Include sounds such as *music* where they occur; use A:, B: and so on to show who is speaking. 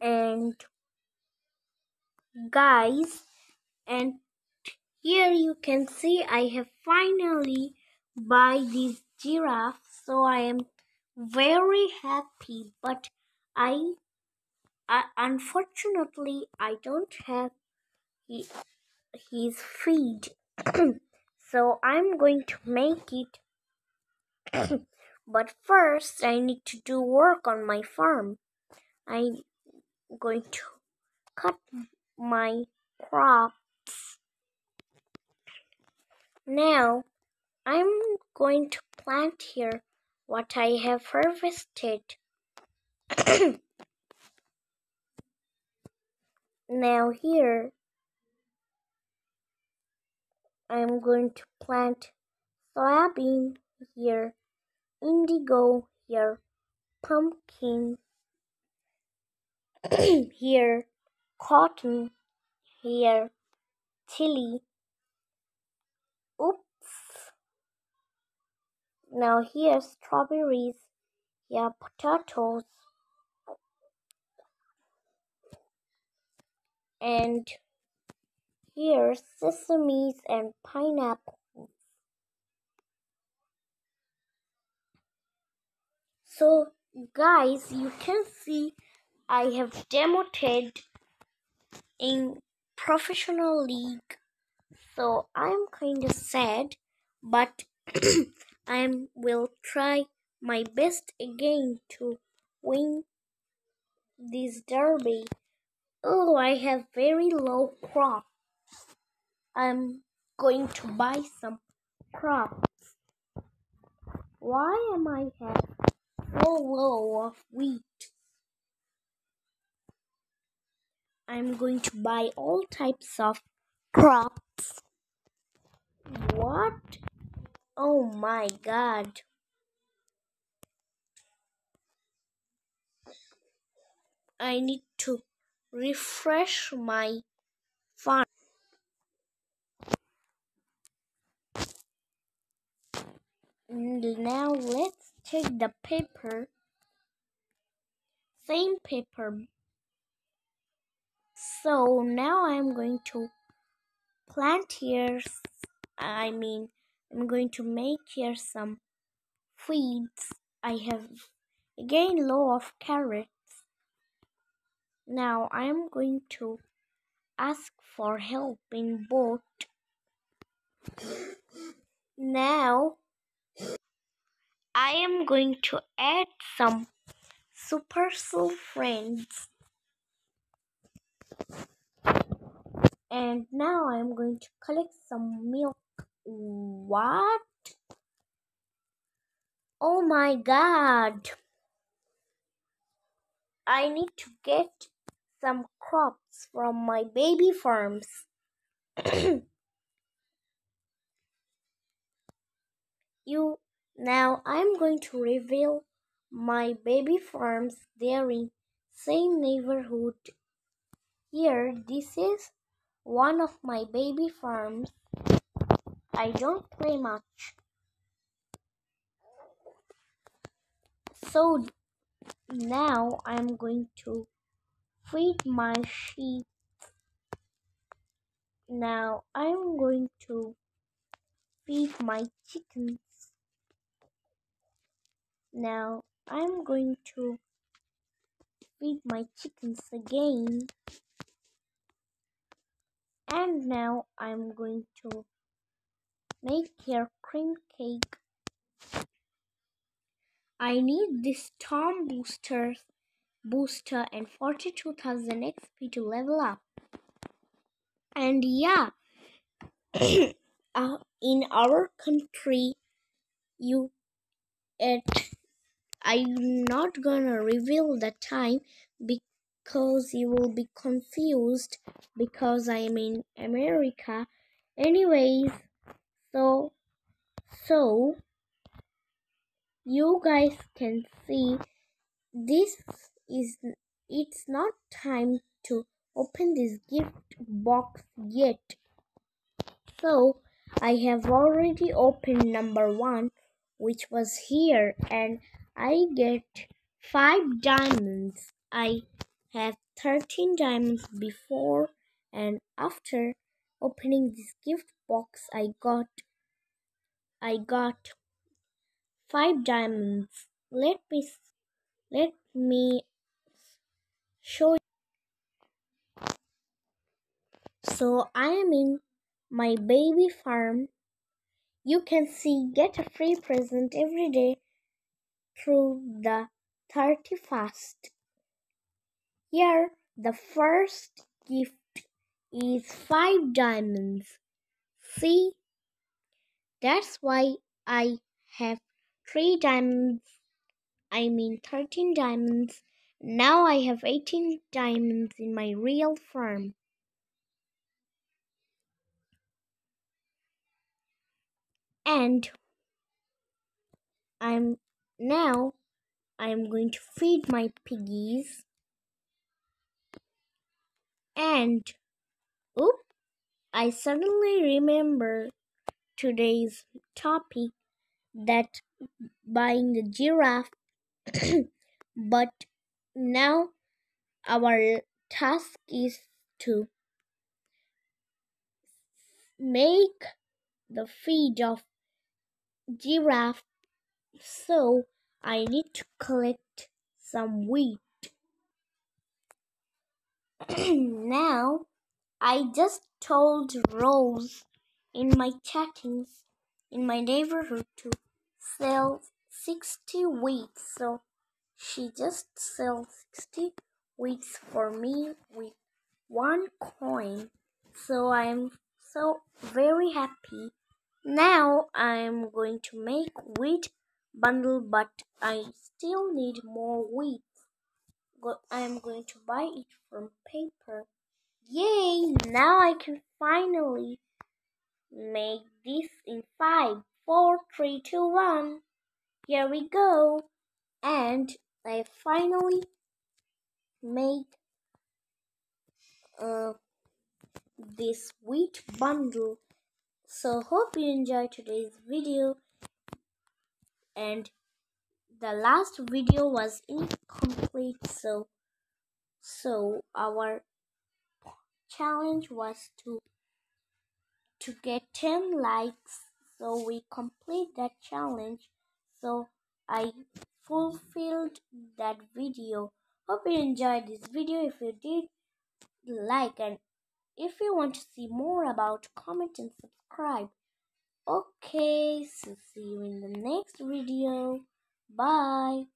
A: and guys and here you can see I have finally buy this giraffe so I am very happy but I, I unfortunately I don't have his, his feed. *clears throat* So I'm going to make it. *clears throat* But first I need to do work on my farm. I'm going to cut my crops. Now I'm going to plant here what I have harvested. *coughs* Now here I'm going to plant soybean here indigo here pumpkin *clears throat* here cotton here chili. Oops. Now here strawberries. Here potatoes. And here sesames and pineapples. So guys you can see i have demoted in professional league so i'm kind of sad but *clears throat* i will try my best again to win this derby. Oh i have very low crop i'm going to buy some crops. Why am i have so low of wheat I'm going to buy all types of crops. What? Oh my god. I need to refresh my farm. Now let's take the paper. Same paper so now I'm going to plant here I mean I'm going to make here some feeds I have again low of carrots. Now I'm going to ask for help in boat. Now I am going to add some super Supercell friends and now I'm going to collect some milk. What? Oh my god! I need to get some crops from my baby farms. *coughs* you now I'm going to reveal my baby farms there in same neighborhood. Here this is one of my baby farms. I don't play much. So now I'm going to feed my sheep. Now I'm going to feed my chickens. Now I'm going to feed my chickens again and now I'm going to make your cream cake. I need this Tom booster booster and 42,000 XP to level up. And yeah *coughs* uh, in our country you it I'm not gonna reveal the time because because you will be confused because I'm in America. Anyways, so so you guys can see this is it's not time to open this gift box yet. So I have already opened number one which was here and I get five diamonds. I have 13 diamonds before and after opening this gift box I got I got 5 diamonds. Let me let me show you. So I am in my baby farm. You can see get a free present every day through the 31st here the first gift is 5 diamonds. See? That's why I have 3 diamonds. I mean 13 diamonds. Now I have 18 diamonds in my real farm. And I'm now I'm going to feed my piggies and oop I suddenly remember today's topic that buying a giraffe *coughs* but now our task is to make the feed of giraffe so I need to collect some wheat. *clears throat* now, I just told Rose in my chattings in my neighborhood to sell 60 wheats, so she just sells 60 wheats for me with one coin. So I'm so very happy. Now I'm going to make wheat bundle but I still need more wheat. I'm going to buy it from paper. Yay! Now I can finally make this in 5, 4, 3, 2, 1. Here we go. And I finally made uh, this wheat bundle. So hope you enjoyed today's video and the last video was incomplete so so our challenge was to to get 10 likes so we complete that challenge. So i fulfilled that video. Hope you enjoyed this video. If you did like and if you want to see more about comment and subscribe. Okay so see you in the next video bye